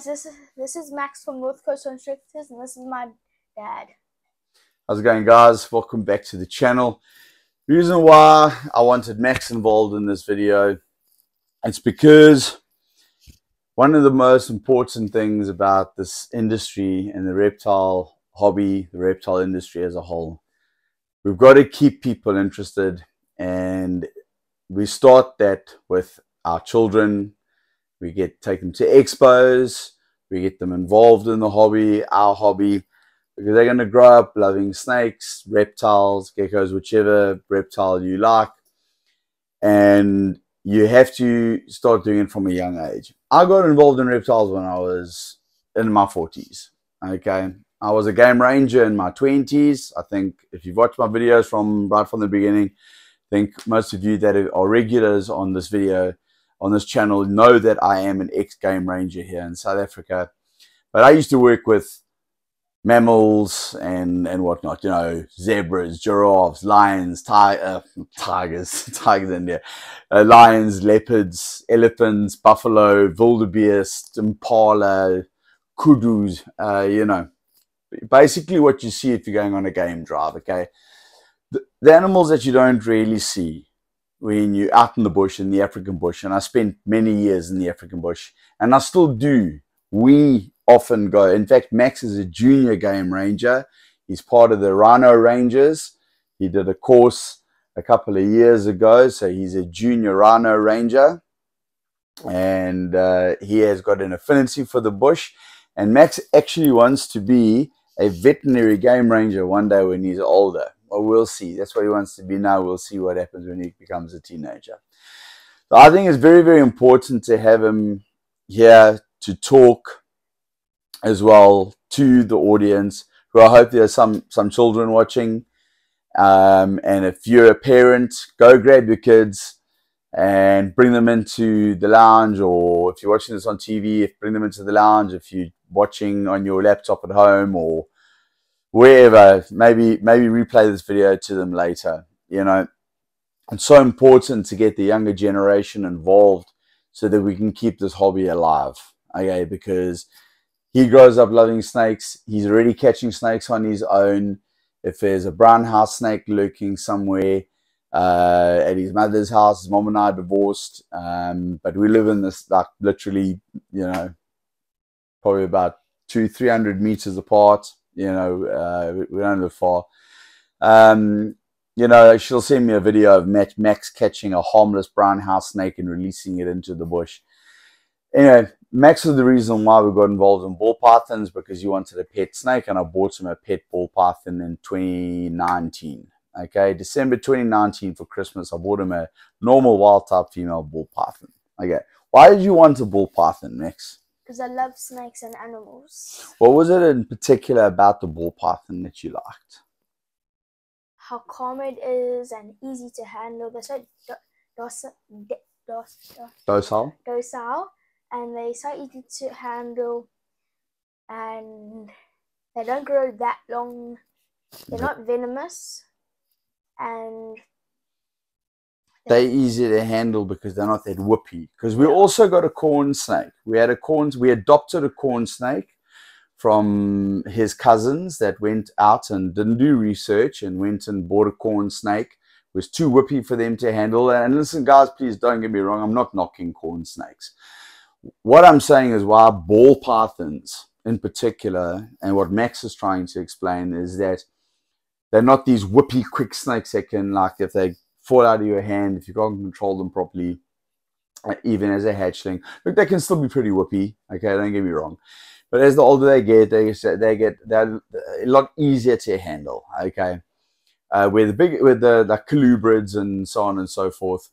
guys, this is this is Max from North Coast Constrictors, and this is my dad. How's it going, guys? Welcome back to the channel. Reason why I wanted Max involved in this video, it's because one of the most important things about this industry and the reptile hobby, the reptile industry as a whole, we've got to keep people interested, and we start that with our children we get take them to expos, we get them involved in the hobby, our hobby, because they're going to grow up loving snakes, reptiles, geckos, whichever reptile you like. And you have to start doing it from a young age. I got involved in reptiles when I was in my 40s. Okay. I was a game ranger in my 20s. I think if you've watched my videos from right from the beginning, I think most of you that are regulars on this video on this channel know that I am an ex-game ranger here in South Africa. But I used to work with mammals and, and whatnot, you know, zebras, giraffes, lions, ti uh, tigers, tigers in there, uh, lions, leopards, elephants, buffalo, wildebeest, impala, kudus, uh, you know, basically what you see if you're going on a game drive, okay? The, the animals that you don't really see when you're out in the bush, in the African bush, and I spent many years in the African bush, and I still do. We often go. In fact, Max is a junior game ranger. He's part of the Rhino Rangers. He did a course a couple of years ago, so he's a junior Rhino Ranger, and uh, he has got an affinity for the bush. And Max actually wants to be a veterinary game ranger one day when he's older. Well, we'll see. That's what he wants to be now. We'll see what happens when he becomes a teenager. So I think it's very, very important to have him here to talk as well to the audience. Who I hope there's some some children watching. Um, and if you're a parent, go grab your kids and bring them into the lounge. Or if you're watching this on TV, bring them into the lounge. If you're watching on your laptop at home or wherever, maybe maybe replay this video to them later. You know, it's so important to get the younger generation involved so that we can keep this hobby alive. Okay, because he grows up loving snakes. He's already catching snakes on his own. If there's a brown house snake lurking somewhere uh, at his mother's house, his mom and I divorced, um, but we live in this like literally, you know, probably about two, three hundred meters apart you know, uh, we don't live far. Um, you know, she'll send me a video of Max catching a harmless brown house snake and releasing it into the bush. Anyway, Max is the reason why we got involved in ball pythons because he wanted a pet snake and I bought him a pet ball python in 2019. Okay, December 2019 for Christmas, I bought him a normal wild type female ball python. Okay, why did you want a ball python, Max? Because I love snakes and animals. What was it in particular about the ball python that you liked? How calm it is and easy to handle. They're so docile, docile, docile, and they're so easy to handle, and they don't grow that long. They're not venomous, and they're easy to handle because they're not that whoopy. Because we also got a corn snake. We had a corn, we adopted a corn snake from his cousins that went out and didn't do research and went and bought a corn snake. It was too whoopy for them to handle. And listen, guys, please don't get me wrong. I'm not knocking corn snakes. What I'm saying is why ball pythons in particular, and what Max is trying to explain is that they're not these whoopy quick snakes that can, like, if they fall out of your hand if you can't control them properly, uh, even as a hatchling. Look, they can still be pretty whoopy. Okay, don't get me wrong. But as the older they get, they they get they're a lot easier to handle. Okay, uh, with the big with the the colubrids and so on and so forth,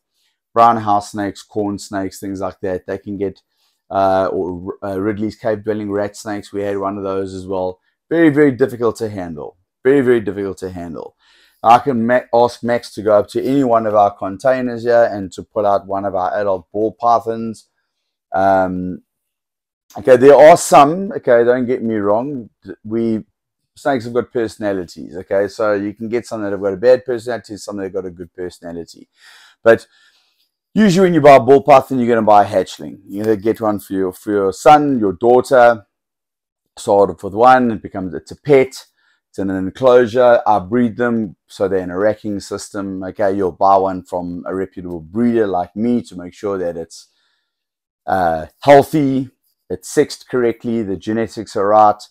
brown house snakes, corn snakes, things like that, they can get. Uh, or uh, Ridley's cave dwelling rat snakes, we had one of those as well. Very very difficult to handle. Very very difficult to handle. I can ask Max to go up to any one of our containers here and to pull out one of our adult ball pythons. Um, okay, there are some, okay, don't get me wrong, we snakes have got personalities, okay, so you can get some that have got a bad personality, some that have got a good personality. But Usually, when you buy a ball python, you're going to buy a hatchling. You either get one for your for your son, your daughter. Start off with one, it becomes it's a pet. It's in an enclosure. I breed them so they're in a racking system. Okay, you'll buy one from a reputable breeder like me to make sure that it's uh, healthy, it's sexed correctly, the genetics are right.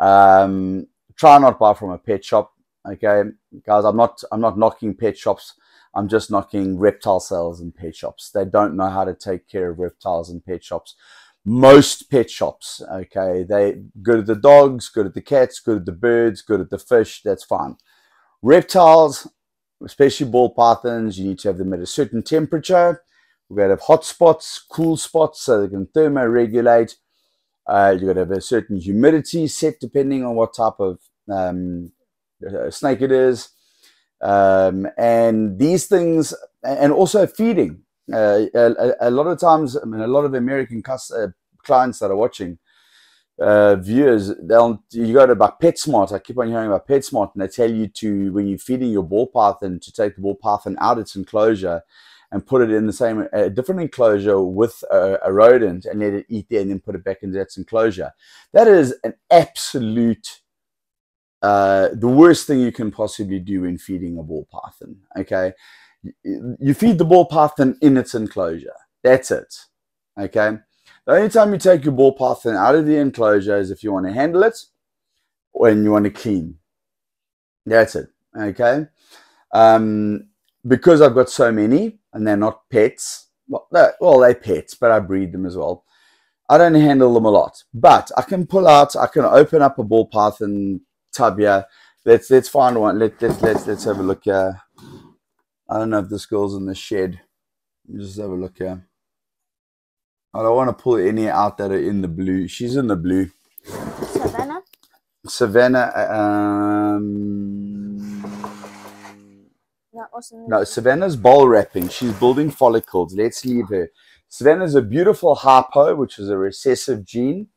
Um, try not buy from a pet shop. Okay, guys, I'm not I'm not knocking pet shops. I'm just knocking reptile sales and pet shops. They don't know how to take care of reptiles and pet shops. Most pet shops, okay, they good at the dogs, good at the cats, good at the birds, good at the fish. That's fine. Reptiles, especially ball pythons, you need to have them at a certain temperature. We've got to have hot spots, cool spots, so they can thermoregulate. Uh, you've got to have a certain humidity set depending on what type of um, snake it is. Um, and these things, and also feeding. Uh, a, a, lot of times, I mean, a lot of American uh, clients that are watching, uh, viewers, they'll you go to about PetSmart. I keep on hearing about PetSmart, and they tell you to when you're feeding your ball python to take the ball python out its enclosure and put it in the same a different enclosure with a, a, rodent and let it eat there and then put it back into its enclosure. That is an absolute uh, the worst thing you can possibly do in feeding a ball python. Okay, you feed the ball python in its enclosure. That's it. Okay. The only time you take your ball python out of the enclosure is if you want to handle it when you want to clean. That's it. Okay. Um, because I've got so many, and they're not pets. Well, they're, well, they're pets, but I breed them as well. I don't handle them a lot, but I can pull out. I can open up a ball python tub here. Let's let's find one. Let let's let's let's have a look here. I don't know if this girl's in the shed. Just have a look here. I don't want to pull any out that are in the blue. She's in the blue. Savannah. Savannah. Um, no, Savannah's ball wrapping. She's building follicles. Let's leave her. Savannah's a beautiful hypo, which is a recessive gene.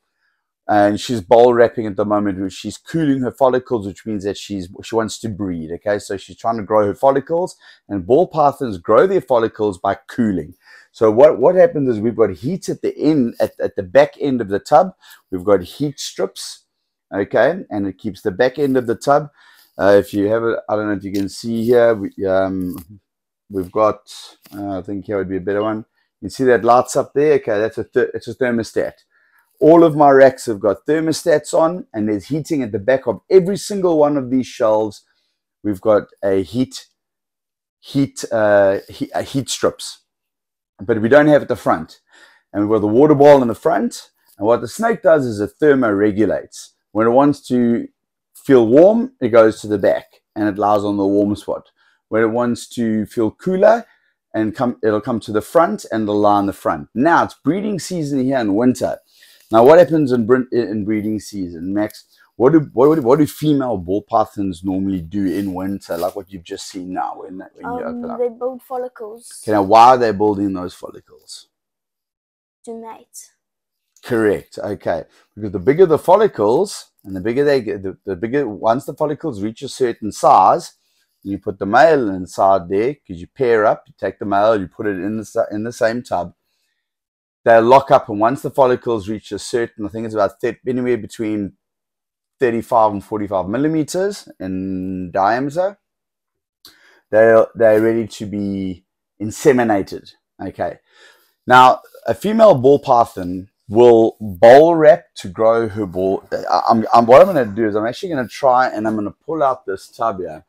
And she's bowl wrapping at the moment. Which she's cooling her follicles, which means that she's she wants to breed. Okay, so she's trying to grow her follicles, and ball pythons grow their follicles by cooling. So what what happens is we've got heat at the end, at, at the back end of the tub. We've got heat strips, okay, and it keeps the back end of the tub uh, if you have it, I don't know if you can see here, we, um, we've got, uh, I think here would be a better one. You see that lights up there? Okay, that's a, th it's a thermostat. All of my racks have got thermostats on and there's heating at the back of every single one of these shelves. We've got a heat, heat, uh, heat, uh, heat strips, but we don't have at the front. And we've got the water ball in the front. And what the snake does is it thermoregulates. When it wants to feel warm, it goes to the back and it lies on the warm spot. When it wants to feel cooler, and come, it'll come to the front and it'll lie in the front. Now it's breeding season here in winter. Now what happens in, in breeding season, Max? What do, what, do, what do female ball pythons normally do in winter, like what you've just seen now? When, when um, you open up? They build follicles. Okay, now why are they building those follicles? To mate. Correct. Okay, because the bigger the follicles, and the bigger they get, the, the bigger once the follicles reach a certain size, you put the male inside there because you pair up. You take the male, you put it in the in the same tub. They lock up, and once the follicles reach a certain, I think it's about 30, anywhere between 35 and 45 millimeters in diameter, they're they're ready to be inseminated. Okay. Now, a female ball python will bowl wrap to grow her ball. I'm, I'm, what I'm going to do is I'm actually going to try and I'm going to pull out this tub here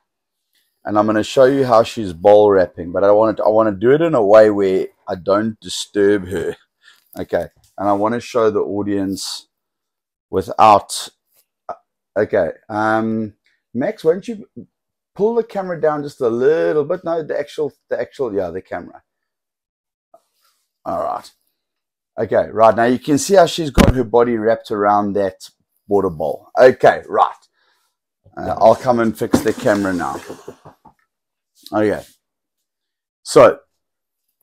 and I'm going to show you how she's bowl wrapping. But I want I want to do it in a way where I don't disturb her. Okay. And I want to show the audience without. Okay. Um, Max, why don't you pull the camera down just a little bit? No, the actual, the actual, yeah, the camera. All right. Okay, right. Now you can see how she's got her body wrapped around that water bowl. Okay, right. Uh, I'll come and fix the camera now. Okay. So,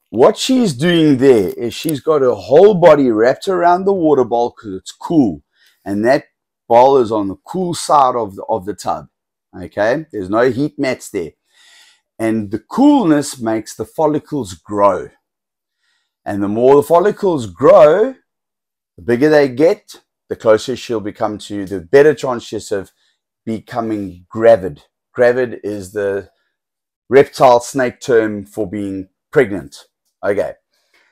what she's doing there is she's got her whole body wrapped around the water bowl because it's cool. And that bowl is on the cool side of the, of the tub. Okay, there's no heat mats there. And the coolness makes the follicles grow. And the more the follicles grow, the bigger they get, the closer she'll become to you, the better chance she has of becoming gravid. Gravid is the reptile snake term for being pregnant. Okay.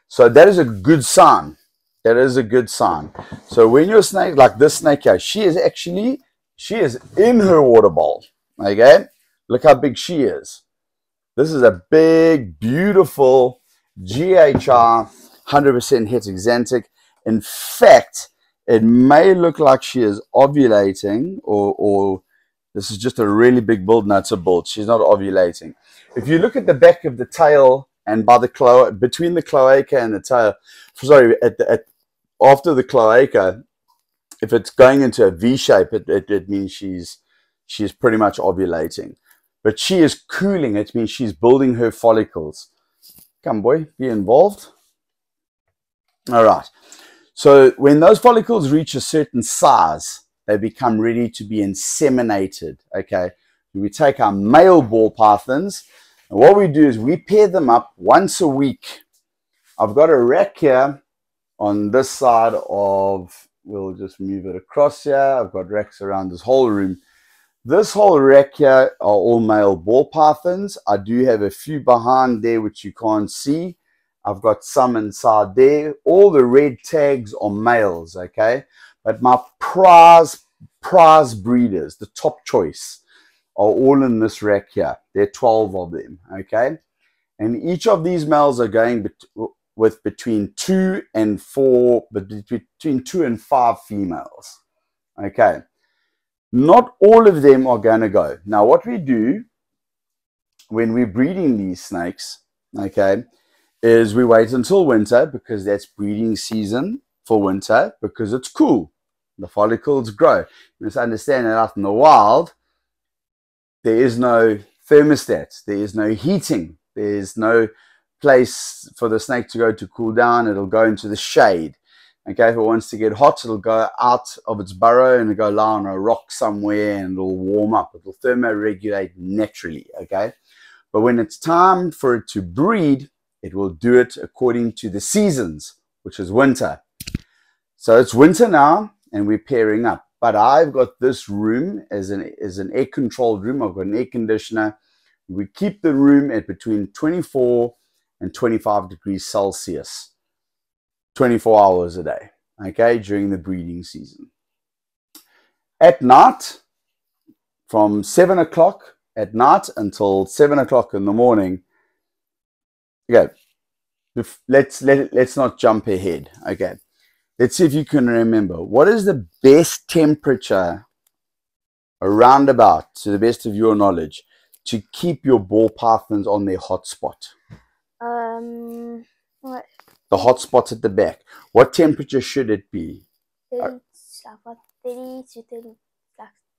So that is a good sign. That is a good sign. So when your snake, like this snake here, she is actually, she is in her water bowl. Okay. Look how big she is. This is a big, beautiful GHR, 100% het axanthic. In fact, it may look like she is ovulating or, or this is just a really big build. No, it's a build. She's not ovulating. If you look at the back of the tail and by the clo between the cloaca and the tail, sorry, at, the, at after the cloaca, if it's going into a V shape, it, it, it means she's she's pretty much ovulating. But she is cooling. It means she's building her follicles. Come, boy, be involved. All right. So when those follicles reach a certain size, they become ready to be inseminated. Okay. We take our male ball pythons, and what we do is we pair them up once a week. I've got a rack here on this side of, we'll just move it across here. I've got racks around this whole room. This whole rack here are all male ball pythons. I do have a few behind there which you can't see. I've got some inside there. All the red tags are males, okay? But my prize, prize breeders, the top choice, are all in this rack here. There are 12 of them, okay? And each of these males are going bet with between two and four, but between two and five females, okay? Not all of them are going to go. Now, what we do when we're breeding these snakes, okay, is we wait until winter because that's breeding season for winter because it's cool. The follicles grow. You must understand that out in the wild, there is no thermostat, there is no heating, there is no place for the snake to go to cool down. It'll go into the shade. Okay, if it wants to get hot, it'll go out of its burrow and it'll go lie on a rock somewhere and it'll warm up. It'll thermoregulate naturally. Okay, but when it's time for it to breed, it will do it according to the seasons, which is winter. So it's winter now, and we're pairing up. But I've got this room as an as an air controlled room. I've got an air conditioner. We keep the room at between 24 and 25 degrees Celsius. 24 hours a day, okay, during the breeding season. At night, from 7 o'clock at night until 7 o'clock in the morning, okay, let's, let, let's not jump ahead, okay. Let's see if you can remember. What is the best temperature around about, to the best of your knowledge, to keep your ball pythons on their hotspot? Um, what? the hot spots at the back. What temperature should it be? 30, 30 to 30,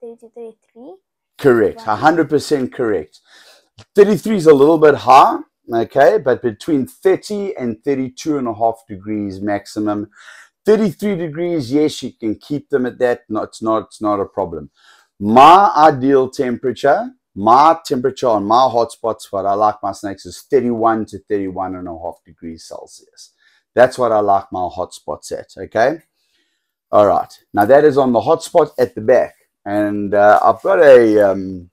30 to 33. Correct, 100% correct. 33 is a little bit high, okay, but between 30 and 32 and a half degrees maximum. 33 degrees, yes, you can keep them at that. No, it's not, it's not a problem. My ideal temperature my temperature on my hotspots, what I like my snakes is 31 to 31 and a half degrees Celsius. That's what I like my hotspots at, okay? All right, now that is on the hotspot at the back. And uh, I've got a, um,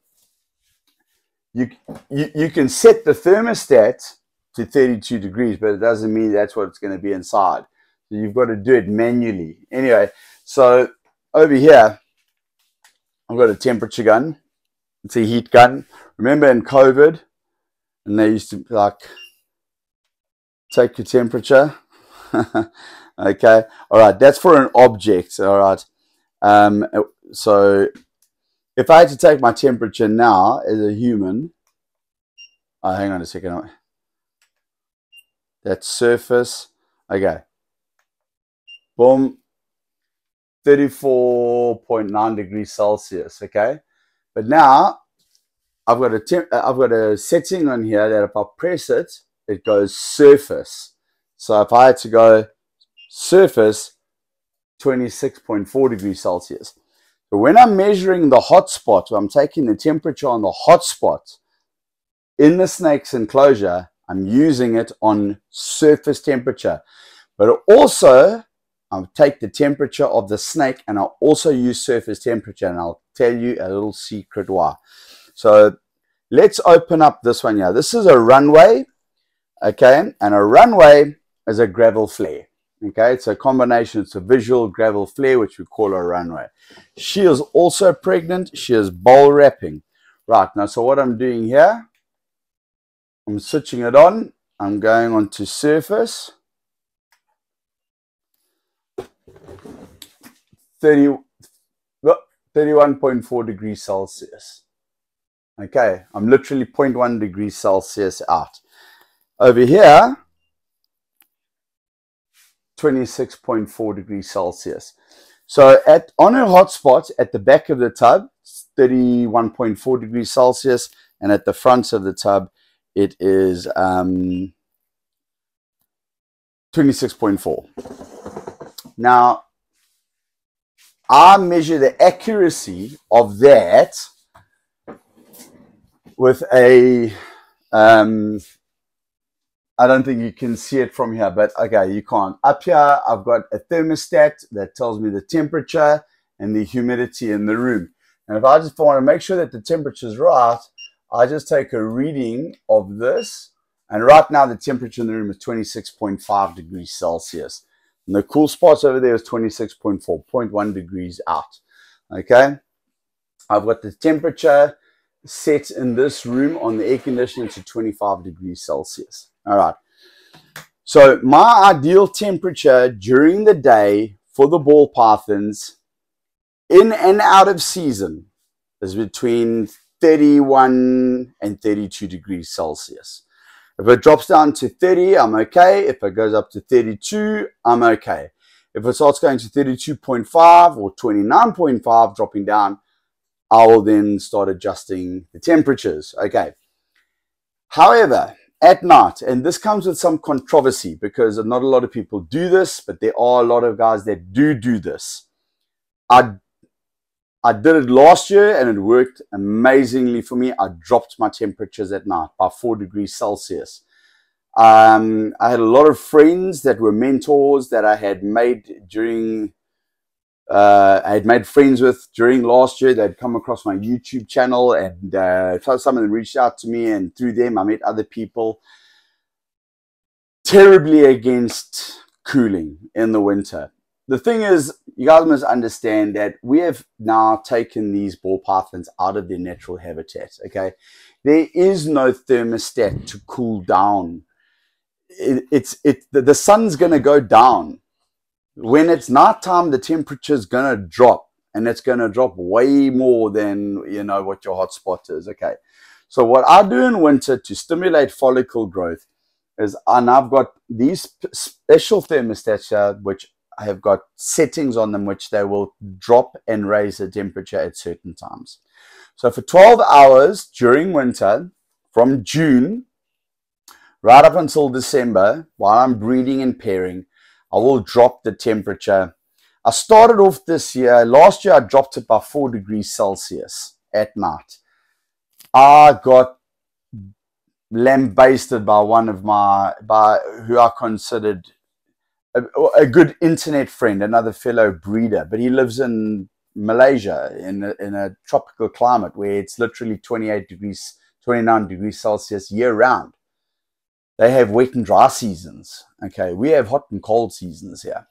you, you, you can set the thermostat to 32 degrees, but it doesn't mean that's what it's going to be inside. So you've got to do it manually. Anyway, so over here, I've got a temperature gun it's a heat gun. Remember in COVID, and they used to like take your temperature. okay, all right. That's for an object. All right. Um, so if I had to take my temperature now as a human, oh, hang on a second. That surface. Okay. Boom. 34.9 degrees Celsius. Okay. But now I've got a temp uh, I've got a setting on here that if I press it, it goes surface. So if I had to go surface, 26.4 degrees Celsius. But when I'm measuring the hot spot, I'm taking the temperature on the hot spot in the snake's enclosure, I'm using it on surface temperature. But also, I'll take the temperature of the snake and I'll also use surface temperature and I'll tell you a little secret why. So let's open up this one here. This is a runway, okay? And a runway is a gravel flare. Okay, it's a combination, it's a visual gravel flare, which we call a runway. She is also pregnant. She is bowl wrapping. Right, now, so what I'm doing here, I'm switching it on. I'm going on to surface. 30, 31.4 degrees Celsius. Okay, I'm literally 0.1 degrees Celsius out. Over here, 26.4 degrees Celsius. So at on a hotspot at the back of the tub, 31.4 degrees Celsius, and at the front of the tub, it is um, 26.4. Now, I measure the accuracy of that with a um, I don't think you can see it from here, but okay, you can't. Up here, I've got a thermostat that tells me the temperature and the humidity in the room. And if I just want to make sure that the temperature is right, I just take a reading of this. And right now, the temperature in the room is 26.5 degrees Celsius. And the cool spot over there is 26.4, 0.1 degrees out. Okay. I've got the temperature set in this room on the air conditioner to 25 degrees Celsius. All right. So my ideal temperature during the day for the ball pythons in and out of season is between 31 and 32 degrees Celsius. If it drops down to 30, I'm okay. If it goes up to 32, I'm okay. If it starts going to 32.5 or 29.5, dropping down, I will then start adjusting the temperatures. Okay. However, at night, and this comes with some controversy because not a lot of people do this, but there are a lot of guys that do do this. I, I did it last year and it worked amazingly for me. I dropped my temperatures at night by four degrees Celsius. Um, I had a lot of friends that were mentors that I had made during uh, I had made friends with during last year. They'd come across my YouTube channel and uh, some of them reached out to me, and through them, I met other people. Terribly against cooling in the winter. The thing is, you guys must understand that we have now taken these ball pythons out of their natural habitat. Okay, there is no thermostat to cool down. It, it's it the, the sun's going to go down when it's nighttime, the temperature is going to drop and it's going to drop way more than, you know, what your hotspot is. Okay. So what I do in winter to stimulate follicle growth is, and I've got these special thermostats here, which have got settings on them, which they will drop and raise the temperature at certain times. So for 12 hours during winter, from June right up until December, while I'm breeding and pairing, I will drop the temperature. I started off this year, last year I dropped it by 4 degrees Celsius at night. I got lambasted by one of my, by who I considered a, a good internet friend, another fellow breeder, but he lives in Malaysia in a, in a tropical climate where it's literally 28 degrees, 29 degrees Celsius year round. They have wet and dry seasons. Okay, we have hot and cold seasons here.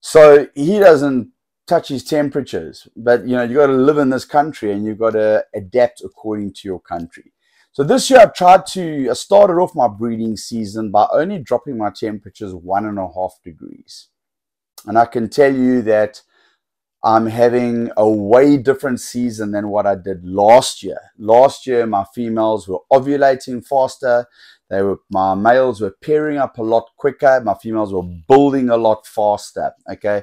So he doesn't touch his temperatures, but you know, you got to live in this country and you've got to adapt according to your country. So this year I tried to, I started off my breeding season by only dropping my temperatures one and a half degrees. And I can tell you that I'm having a way different season than what I did last year. Last year, my females were ovulating faster. They were my males were pairing up a lot quicker. My females were building a lot faster. Okay.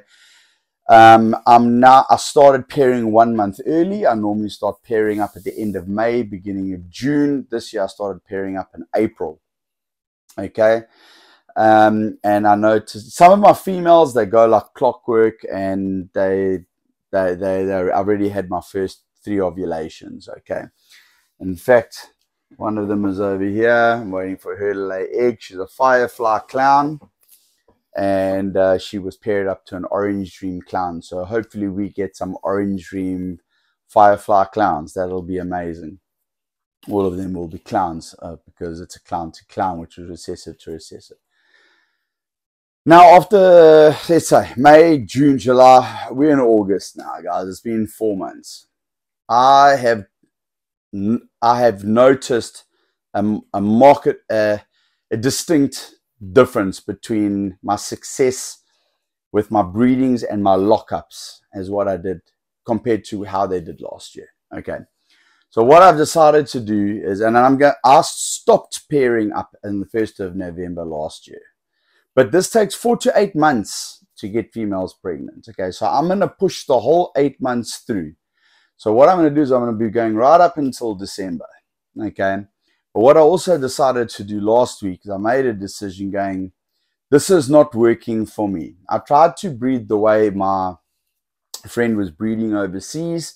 Um, I'm now I started pairing one month early. I normally start pairing up at the end of May, beginning of June. This year I started pairing up in April. Okay. Um, and I noticed some of my females they go like clockwork and they they they, they already had my first three ovulations. Okay. In fact, One of them is over here. I'm waiting for her to lay egg. She's a firefly clown. And uh, she was paired up to an orange dream clown. So hopefully we get some orange dream firefly clowns. That'll be amazing. All of them will be clowns uh, because it's a clown to clown, which is recessive to recessive. Now, after, let's say, May, June, July, we're in August now, guys. It's been four months. I have I have noticed a, a market, a, a distinct difference between my success with my breedings and my lockups as what I did compared to how they did last year. Okay. So what I've decided to do is, and I'm going, I stopped pairing up in the 1st of November last year. But this takes four to eight months to get females pregnant. Okay. So I'm going to push the whole eight months through. So what I'm going to do is I'm going to be going right up until December. Okay. But what I also decided to do last week is I made a decision going, this is not working for me. I tried to breed the way my friend was breeding overseas.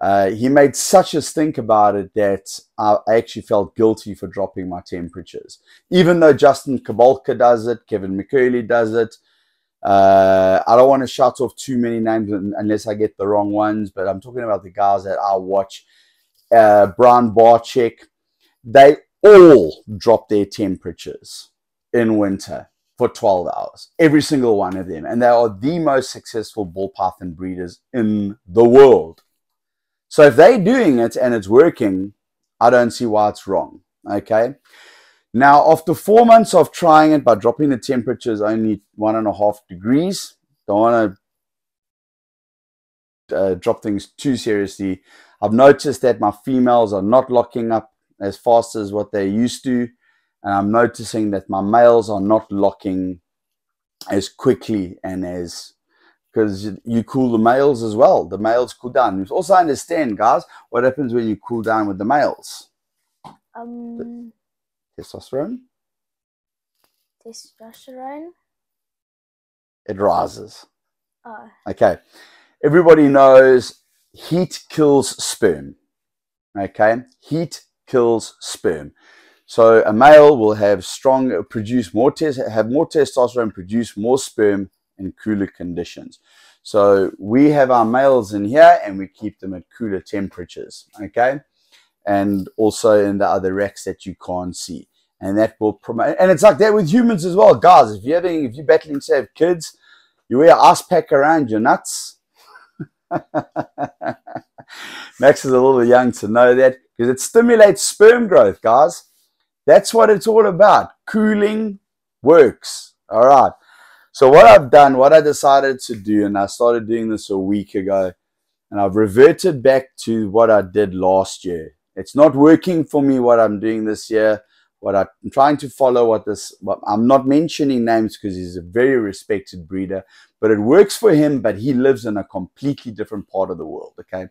Uh, he made such a stink about it that I actually felt guilty for dropping my temperatures. Even though Justin Kobylka does it, Kevin McCurley does it, uh, I don't want to shout off too many names unless I get the wrong ones, but I'm talking about the guys that I watch. Uh, Brian Barczyk, they all drop their temperatures in winter for 12 hours. Every single one of them. And they are the most successful ball python breeders in the world. So if they're doing it and it's working, I don't see why it's wrong. Okay. Now, after four months of trying it by dropping the temperatures only one and a half degrees, don't want to uh, drop things too seriously. I've noticed that my females are not locking up as fast as what they used to. And I'm noticing that my males are not locking as quickly and as because you cool the males as well. The males cool down. You also understand, guys, what happens when you cool down with the males. Um, testosterone? Testosterone? It rises. Oh. Okay. Everybody knows heat kills sperm. Okay. Heat kills sperm. So a male will have strong, produce more test, have more testosterone, produce more sperm in cooler conditions. So we have our males in here and we keep them at cooler temperatures. Okay. And also in the other racks that you can't see and that will promote. And it's like that with humans as well, guys. If you're having, if you're battling to have kids, you wear an ice pack around your nuts. Max is a little young to know that because it stimulates sperm growth, guys. That's what it's all about. Cooling works. All right. So what I've done, what I decided to do, and I started doing this a week ago, and I've reverted back to what I did last year. It's not working for me what I'm doing this year what I'm trying to follow what this what, I'm not mentioning names because he's a very respected breeder but it works for him but he lives in a completely different part of the world okay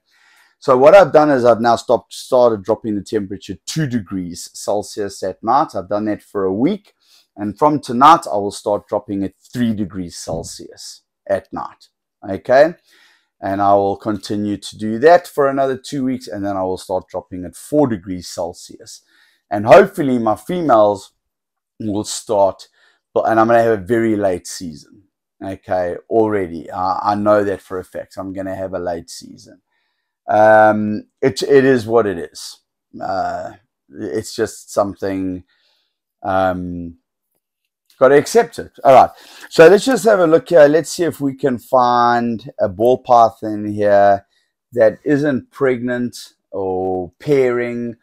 so what I've done is I've now stopped started dropping the temperature two degrees Celsius at night. I've done that for a week. And from tonight I will start dropping it three degrees Celsius at night. Okay? And I will continue to do that for another two weeks and then I will start dropping it four degrees Celsius. And hopefully my females will start but, and i'm going to have a very late season. Okay? Already. I, I know that for a fact. I'm going to have a late season um it, it is what it is. Uh it's just something um got to accept it. All right. So let's just have a look here. Let's see if we can find a ball python here that isn't pregnant or pairing.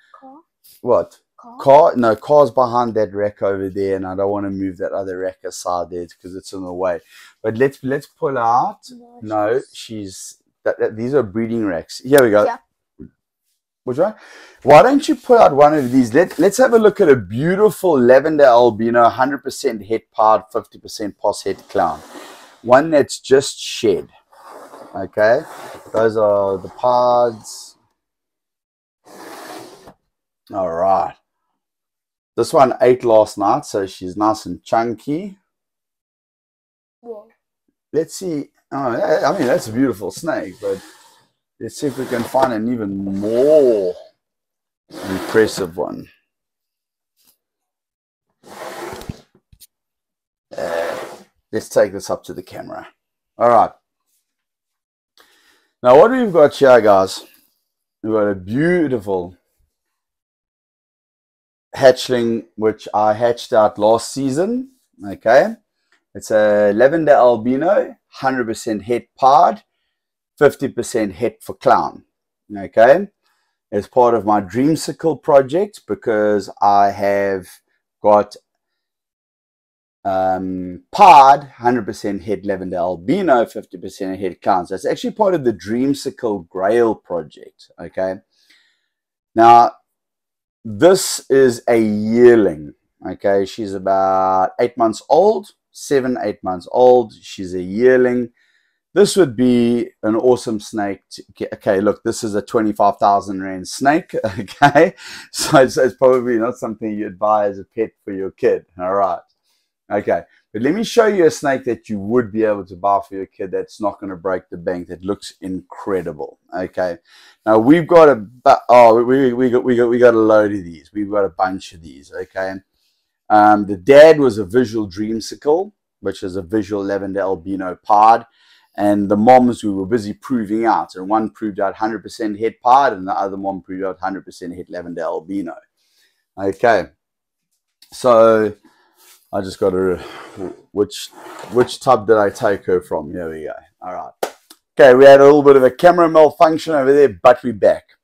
What? Car? car? No car's behind that rack over there and i don't want to move that other rack aside there because it's in the way. But let's let's pull out. No, no she's that, that, these are breeding racks here we go. Yeah. which one? Why don't you put out one of these? Let, let's have a look at a beautiful lavender albino 100% het pod 50% pos het clown. One that's just shed. Okay? Those are the pods. All right. This one ate last night, so she's nice and chunky. Whoa. Let's see. Oh, I mean, that's a beautiful snake, but let's see if we can find an even more impressive one. Uh, let's take this up to the camera. All right. Now, what we've got here, guys, we've got a beautiful hatchling, which I hatched out last season. Okay. It's a lavender albino, 100% het pard, 50% het for clown. Okay. As part of my Dreamsicle project, because I have got um, pard, 100% het lavender albino, 50% het clown. So it's actually part of the Dreamsicle Grail project. Okay. Now, this is a yearling. Okay, she's about eight months old, seven, eight months old. She's a yearling. This would be an awesome snake. To, okay, look, this is a 25,000 Rand snake. Okay, so it's, it's probably not something you'd buy as a pet for your kid. All right. Okay, but let me show you a snake that you would be able to buy for your kid that's not going to break the bank, that looks incredible. Okay. Now we've got a, oh, we, we, got, we, got, we got a load of these. We've got a bunch of these. Okay. Um, the dad was a visual dreamsicle, which is a visual lavender albino pard. And the moms we were busy proving out. And one proved out 100% het pard, and the other mom proved out 100% het lavender albino. Okay. So I just got to, which, which tub did I take her from? Here we go. All right. Okay, we had a little bit of a camera malfunction over there, but we're back.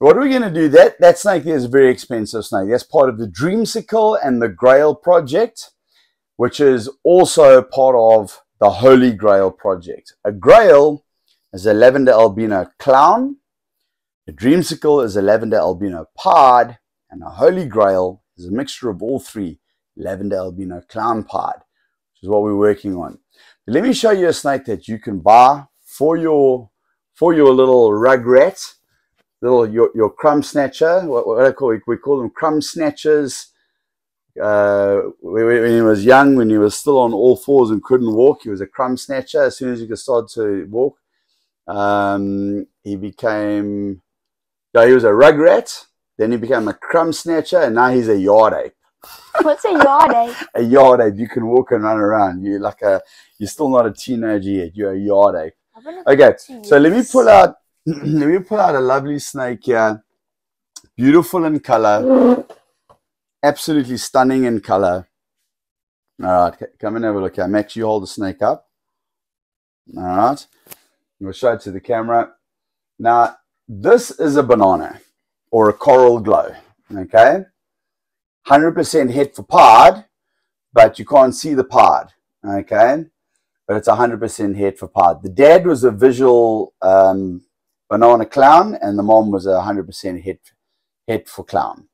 What are we going to do? That, that snake is a very expensive snake. That's part of the Dreamsicle and the Grail project, which is also part of the Holy Grail project. A Grail is a lavender albino clown. A Dreamsicle is a lavender albino pard. And a Holy Grail is a mixture of all three lavender albino clown pod, which is what we're working on. But let me show you a snake that you can buy for your for your little rug rat, little your, your crumb snatcher. What, what I call we call them crumb snatchers. Uh, when he was young, when he was still on all fours and couldn't walk, he was a crumb snatcher. As soon as he could start to walk, um, he became, yeah, he was a rug rat. Then he became a crumb snatcher, and now he's a yard ape. What's a yard ape? a yard ape. You can walk and run around. You're like a. You're still not a teenager yet. You're a yard ape. Okay, so let me pull out. Me pull out a lovely snake here. Beautiful in color. Absolutely stunning in color. All right, come and have a look here. Max, you hold the snake up. All right. We'll show it to the camera. Now, this is a banana or a coral glow. Okay. 100% het for pod, but you can't see the pod, okay? But it's 100% het for pod. The dad was a visual um, banana clown, and the mom was a 100% het, het for clown.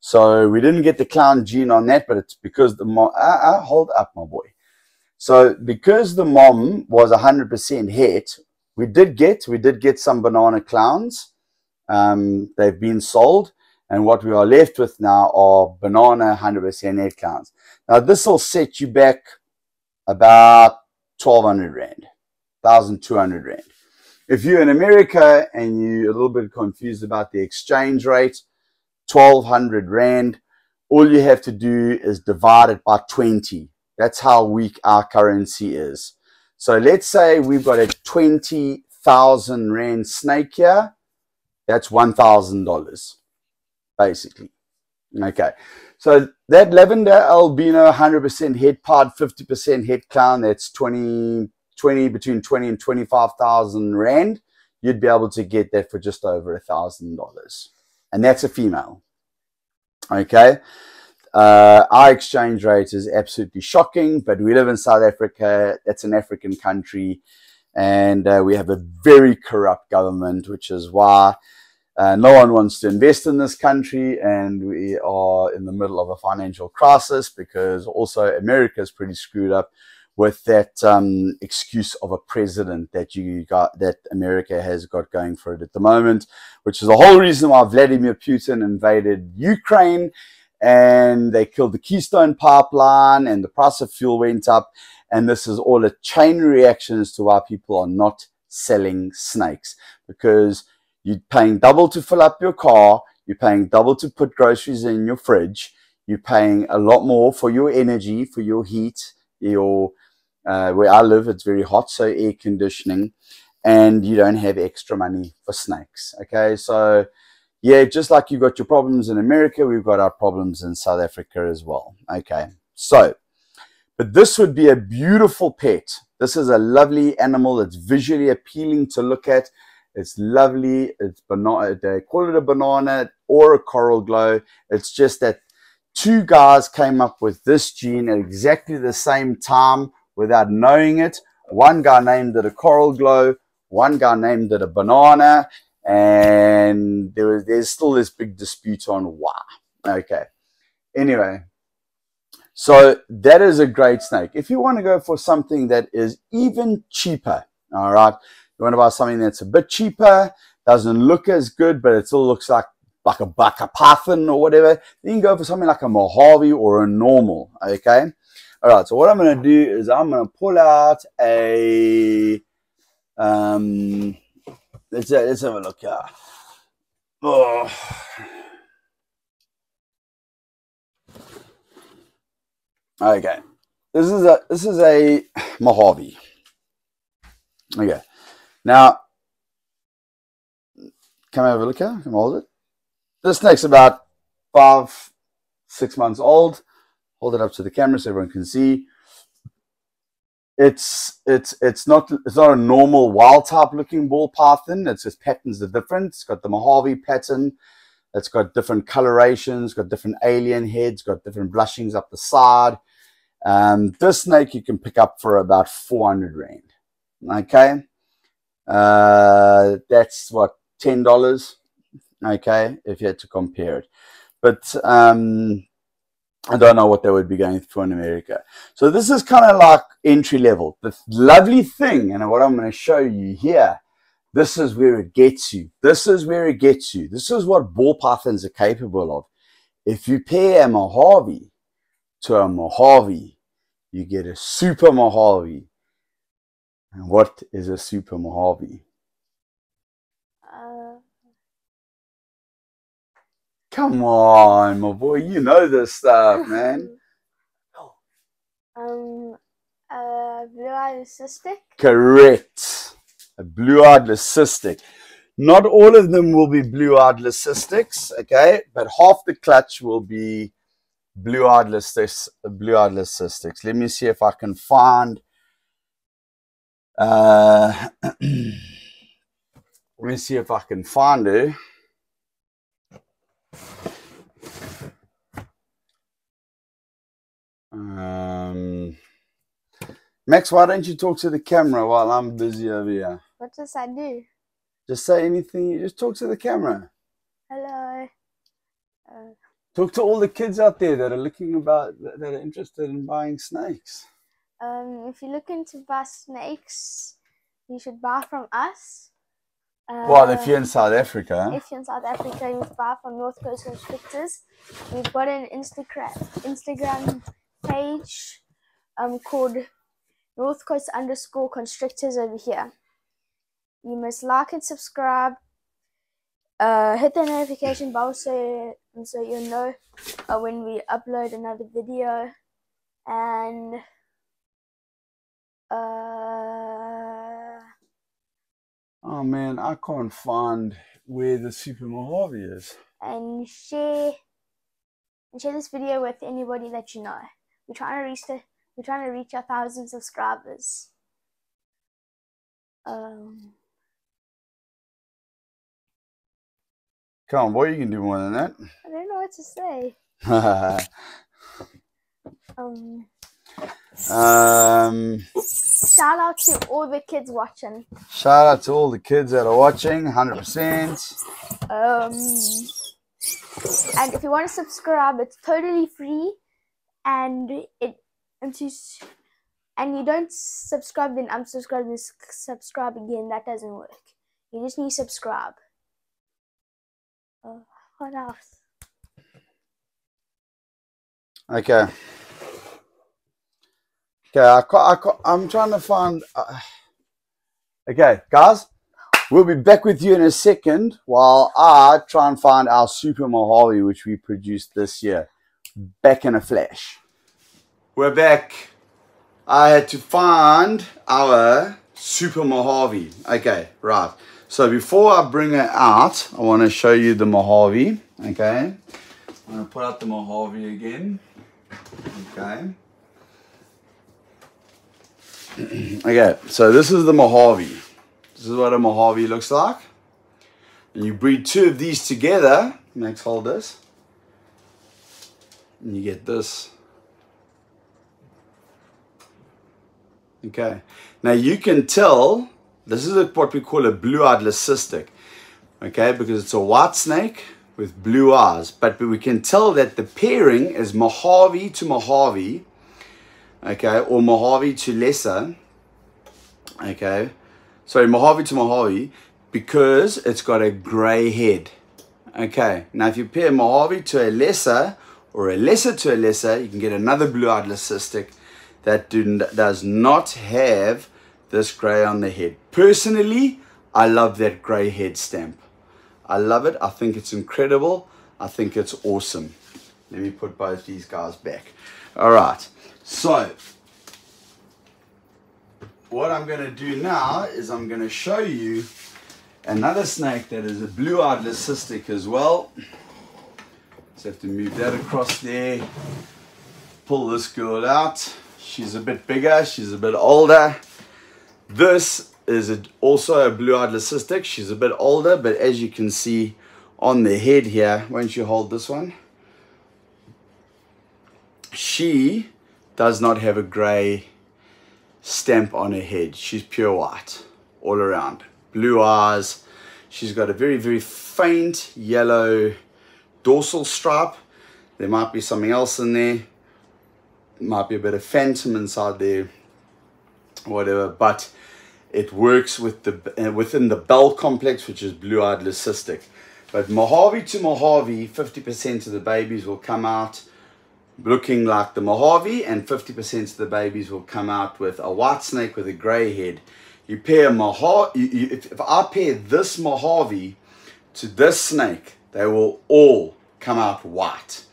So we didn't get the clown gene on that, but it's because the mom, uh, uh, hold up, my boy. So because the mom was 100% het, we did get, we did get some banana clowns. Um, they've been sold. And what we are left with now are banana 100% head counts. Now this will set you back about 1200 Rand, 1200 Rand. If you're in America and you're a little bit confused about the exchange rate, 1200 Rand, all you have to do is divide it by 20. That's how weak our currency is. So let's say we've got a 20,000 Rand snake here. That's $1,000 basically. Okay, so that lavender albino 100% het pard, 50% het clown, that's 20, 20 between 20 and 25,000 Rand. You'd be able to get that for just over a thousand dollars. And that's a female. Okay. Uh, our exchange rate is absolutely shocking, but we live in South Africa. It's an African country, and uh, we have a very corrupt government, which is why uh, no one wants to invest in this country, and we are in the middle of a financial crisis because also America is pretty screwed up with that um, excuse of a president that you got that America has got going for it at the moment, which is the whole reason why Vladimir Putin invaded Ukraine and they killed the Keystone pipeline and the price of fuel went up. And this is all a chain reaction as to why people are not selling snakes because you're paying double to fill up your car. You're paying double to put groceries in your fridge. You're paying a lot more for your energy, for your heat, your uh, where I live, it's very hot, so air conditioning, and you don't have extra money for snakes. Okay, so yeah, just like you've got your problems in America, we've got our problems in South Africa as well. Okay, so, but this would be a beautiful pet. This is a lovely animal. It's visually appealing to look at. It's lovely. It's banana. They call it a banana or a coral glow. It's just that two guys came up with this gene at exactly the same time without knowing it. One guy named it a coral glow. One guy named it a banana. And there was, there's still this big dispute on why. Okay. Anyway, so that is a great snake. If you want to go for something that is even cheaper, all right, you want to buy something that's a bit cheaper, doesn't look as good, but it still looks like like a buck, a puffin or whatever, then you can go for something like a Mojave or a normal, okay? All right, so what I'm going to do is I'm going to pull out a, um, let's, let's have a look here. Oh. Okay, this is a this is a Mojave. Okay, now come have a look here. Come hold it. This snake's about five, six months old. Hold it up to the camera so everyone can see. It's it's it's not it's not a normal wild type looking ball python. It's just patterns are different. It's got the Mojave pattern. It's got different colorations, got different alien heads, got different blushings up the side. Um, this snake you can pick up for about 400 Rand. Okay. Uh, that's what, $10? Okay. If you had to compare it. But, um, I don't know what they would be going for in America. So this is kind of like entry level. The lovely thing, and what I'm going to show you here, this is where it gets you. This is where it gets you. This is what ball pythons are capable of. If you pair a Mojave to a Mojave, you get a super Mojave. And what is a super Mojave? Uh, Come on, my boy, you know this stuff, man. um, uh, blue-eyed cystic. Correct. A blue-eyed leucistic. Not all of them will be blue-eyed leucistics, okay? But half the clutch will be blue-eyed leucistics. Blue-eyed leucistics. Let me see if I can find. Uh, let me see if I can find it. Um, Max, why don't you talk to the camera while I'm busy over here? What does that do? Just say anything. Just talk to the camera. Hello. Uh, Talk to all the kids out there that are looking about that are interested in buying snakes. um, if you're looking to buy snakes, you should buy from us. Uh, well, if you're in South Africa, if you're in South Africa, you buy from Northcoast Constrictors. We've got an Instagram Instagram page um called Northcoast underscore Constrictors over here. You must like and subscribe. Uh, hit the notification bell so so you'll know uh, when we upload another video, and uh, oh man, I can't find where the Super Mojave is. and share and share this video with anybody that you know. We're trying to reach the we're trying to reach a thousand subscribers. Um, Come on, boy, you can do more than that. I don't know what to say. Um, um, shout out to all the kids watching. shout out to all the kids that are watching, 100%. Um, and if you want to subscribe, it's totally free, and it and to s- and you don't subscribe, then unsubscribe, then subscribe again. That doesn't work. You just need to subscribe. Uh, what else? Okay. Okay, I I I'm trying to find. Uh, okay, guys, We'll be back with you in a second while I try and find our Super Mojave, which we produced this year. Back in a flash. We're back. I had to find our Super Mojave. Okay, right. So before I bring it out, I want to show you the Mojave. Okay. I'm going to put out the Mojave again. Okay. okay, so this is the Mojave. This is what a Mojave looks like. And you breed two of these together. Max, hold this. And you get this. Okay. Now you can tell this is what we call a blue-eyed leucistic. Okay, because it's a white snake with blue eyes. But we can tell that the pairing is Mojave to Mojave. Okay, or Mojave to lesser. Okay. Sorry, Mojave to Mojave because it's got a gray head. Okay, now if you pair Mojave to a lesser or a lesser to a lesser, you can get another blue-eyed leucistic that do, does not have this gray on the head. Personally, I love that gray head stamp. I love it. I think it's incredible. I think it's awesome. Let me put both these guys back. All right. So, what I'm going to do now is I'm going to show you another snake that is a blue-eyed leucistic as well. Just have to move that across there. Pull this girl out. She's a bit bigger, she's a bit older. This is also a blue-eyed leucistic. She's a bit older, but as you can see on the head here, won't you hold this one? She does not have a grey stamp on her head. She's pure white all around. Blue eyes. She's got a very, very faint yellow dorsal stripe. There might be something else in there It might be a bit of phantom inside there, whatever, but it works with the uh, within the bell complex, which is blue-eyed leucistic. But Mojave to Mojave, 50% of the babies will come out looking like the Mojave, and 50% of the babies will come out with a white snake with a gray head. You pair Mojave, you, you, if, if I pair this Mojave to this snake, they will all come out white.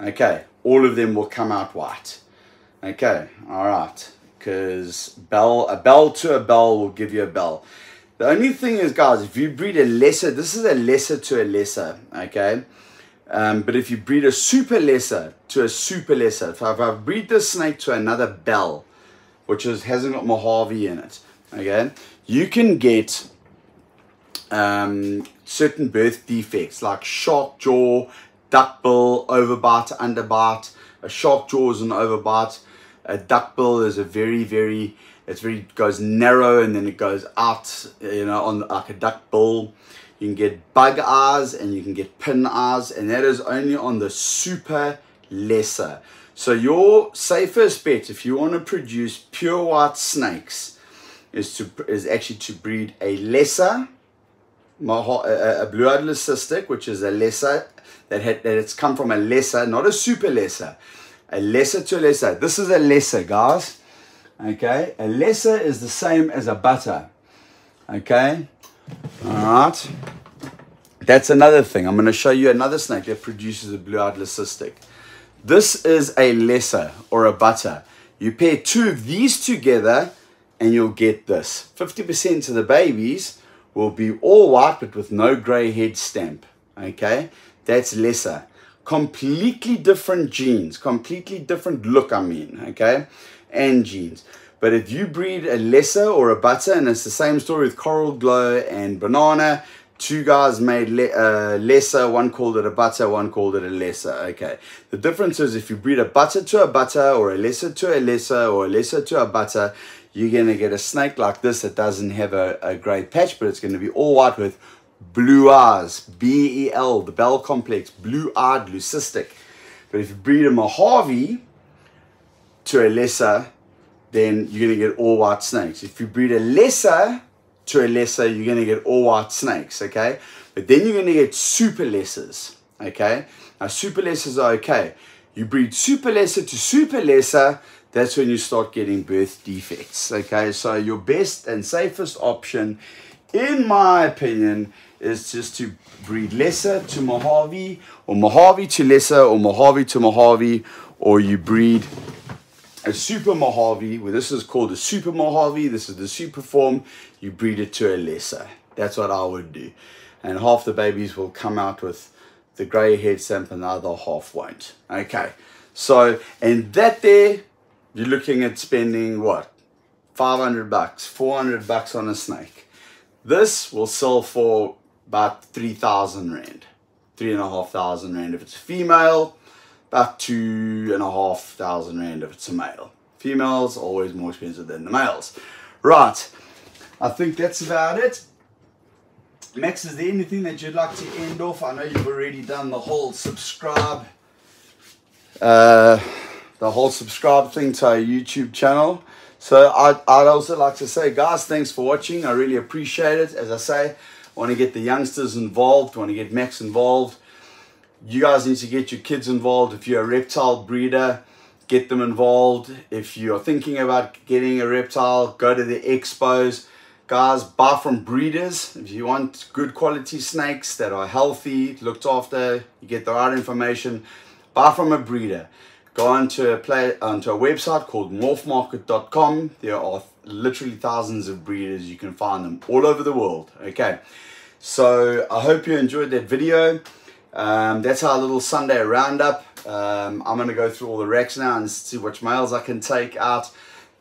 Okay, all of them will come out white. Okay, all right. Because bell, a bell to a bell will give you a bell. The only thing is, guys, if you breed a lesser, this is a lesser to a lesser, okay? Um, but if you breed a super lesser to a super lesser, if I, if I breed this snake to another bell, which is, hasn't got Mojave in it, okay, you can get um, certain birth defects like shark jaw, duck bill, overbite, underbite. A shark jaw is overbite a duckbill is a very very it's very goes narrow and then it goes out you know on like a duckbill you can get bug eyes and you can get pin eyes and that is only on the super lesser so your safest bet if you want to produce pure white snakes is to is actually to breed a lesser a blue-eyed leucistic which is a lesser that had that it's come from a lesser not a super lesser a lesser to a lesser. This is a lesser, guys. Okay, a lesser is the same as a butter. Okay, all right. That's another thing. I'm going to show you another snake that produces a blue-eyed leucistic. This is a lesser or a butter. You pair two of these together and you'll get this. 50% of the babies will be all white but with no gray head stamp. Okay, that's lesser completely different genes, completely different look, I mean, okay, and genes. But if you breed a lesser or a butter, and it's the same story with coral glow and banana, two guys made le uh, lesser, one called it a butter, one called it a lesser, okay. The difference is if you breed a butter to a butter, or a lesser to a lesser, or a lesser to a butter, you're going to get a snake like this that doesn't have a, a gray patch, but it's going to be all white with blue eyes, B-E-L, the Bell complex, blue-eyed leucistic. But if you breed a Mojave to a lesser, then you're going to get all white snakes. If you breed a lesser to a lesser, you're going to get all white snakes, okay? But then you're going to get super lessers, okay? Now, super lessers are okay. You breed super lesser to super lesser, that's when you start getting birth defects, okay? So your best and safest option in my opinion, is just to breed lesser to Mojave, or Mojave to lesser, or Mojave to Mojave, or you breed a super Mojave, where this is called a super Mojave, this is the super form, you breed it to a lesser. That's what I would do. And half the babies will come out with the grey head stamp and the other half won't. Okay, so, and that there, you're looking at spending what? 500 bucks, 400 bucks on a snake. This will sell for about 3,000 Rand, 3,500 Rand if it's female, about 2,500 Rand if it's a male. Females always more expensive than the males. Right, I think that's about it. Max, is there anything that you'd like to end off? I know you've already done the whole subscribe, uh, the whole subscribe thing to our YouTube channel. So I'd, I'd also like to say, guys, thanks for watching. I really appreciate it. As I say, I want to get the youngsters involved, I want to get Max involved. You guys need to get your kids involved. If you're a reptile breeder, get them involved. If you're thinking about getting a reptile, go to the expos. Guys, buy from breeders. If you want good quality snakes that are healthy, looked after, you get the right information, buy from a breeder go onto a play onto a website called morphmarket.com there are literally thousands of breeders. You can find them all over the world. Okay. So i hope you enjoyed that video. Um, that's our little sunday roundup. Um, i'm going to go through all the racks now and see which males i can take out.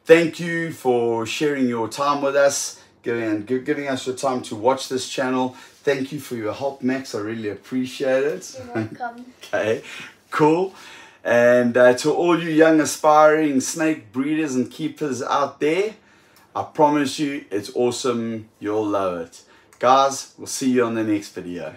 Thank you for sharing your time with us giving giving us your time to watch this channel. Thank you for your help max. I really appreciate it. You're welcome. okay. Cool and uh, to all you young aspiring snake breeders and keepers out there, I promise you it's awesome. You'll love it. Guys, we'll see you on the next video.